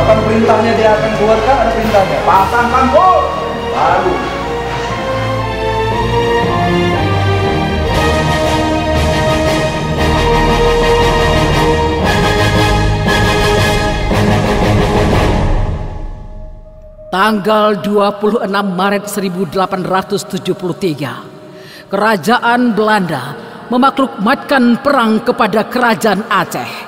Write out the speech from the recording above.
Kapan perintahnya dia akan keluarkan ada perintahnya. Pasangkan gol. Baru Tanggal 26 Maret 1873, Kerajaan Belanda memaklukmatkan perang kepada Kerajaan Aceh.